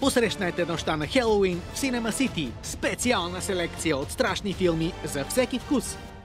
Посрещнете нощта на Хелоуин в Cinema City. Специална селекция от страшни филми за всеки вкус.